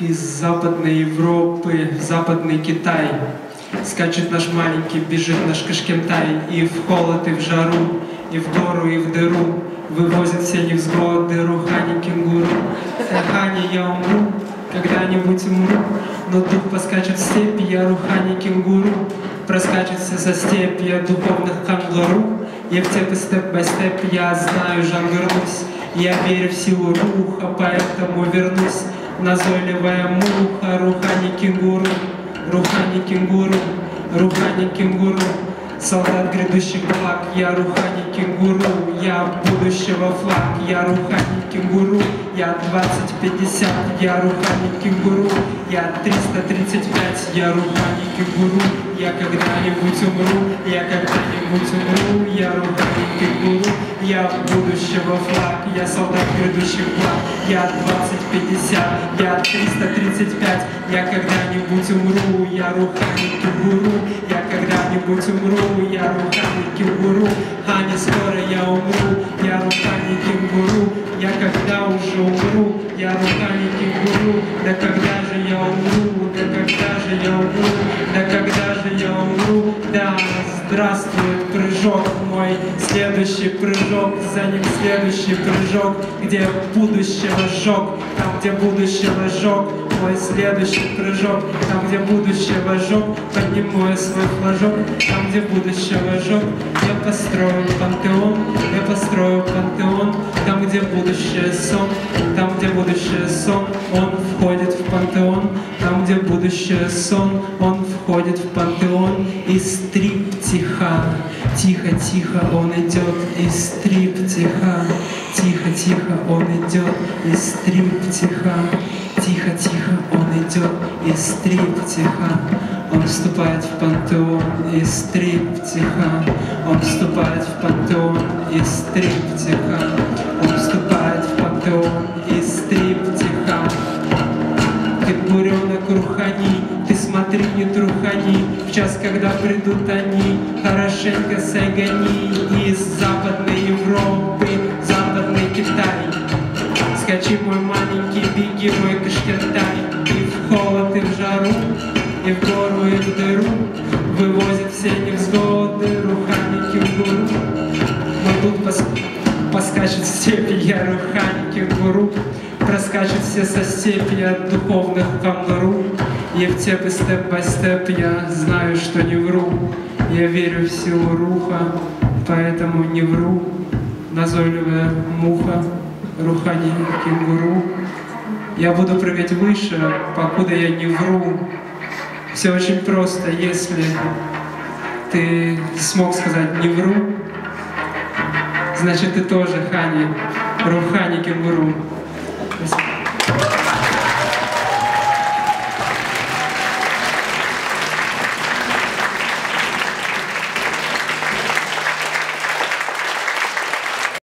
Из Западной Европы Западный Китай. Скачет наш маленький, бежит наш Кашкентай И в холод, и в жару, и в гору, и в дыру. Вывозит все невзгоды рухани кенгуру. Рухани я умру, когда-нибудь умру. Но дух поскачет в степи, я рухани кенгуру. Проскачется со степи, я духовных кангару Я в степы степ-бай-степ, я знаю, жан вернусь. Я верю в силу руха, поэтому вернусь назойливая муха, рухани кенгуру, рухани кенгуру, рухани кенгуру, солдат грядущих благ, я рухани кенгуру, я будущего флаг, я рухани кенгуру, я 2050, я рухани кенгуру, я 335, я рухани кенгуру, я когда-нибудь умру, я когда-нибудь умру, я рухани кенгуру, я будущего флаг, я солдат грядущих благ, я 2050, я 335, я когда-нибудь умру, я рухани кенгуру, я когда-нибудь умру, я рухани кенгуру, а не скоро я умру, я рухани кенгуру, я когда уже умру, я руками кенгуру, да когда же я умру, да когда же я умру, да когда же я умру, да здравствует прыжок мой, следующий прыжок, за ним следующий прыжок, где будущего жог, там где будущего жог, мой следующий прыжок, там где будущего жог, подниму я свой флажок, там где будущего жог, я построю пантеон, я построю пантеон, там где будущее сон, пантеон, там где будущее сон, он входит в пантеон и стриптиха, тихо-тихо он идет и стриптиха, тихо-тихо он идет и стриптиха. Тихо-тихо он идет и стриптиха. Он вступает в пантеон и стриптиха. Он вступает в пантеон и стриптиха. Он вступает в пантеон и трухани, В час, когда придут они, хорошенько сайгани Из Западной Европы, Западный Китай. Скачи, мой маленький, беги, мой кашкентай, И в холод, и в жару, и в гору, и в дыру Вывозит все невзгоды рухани кенгуру. Но тут пос... поскачет степи я рухани кенгуру, Проскачет все со степи от духовных кангару. И в тепы степ-бай-степ я знаю, что не вру. Я верю в силу руха, поэтому не вру. Назойливая муха, рухани кенгуру. Я буду прыгать выше, покуда я не вру. Все очень просто, если ты смог сказать «не вру», значит ты тоже Хани, Рухани кенгуру.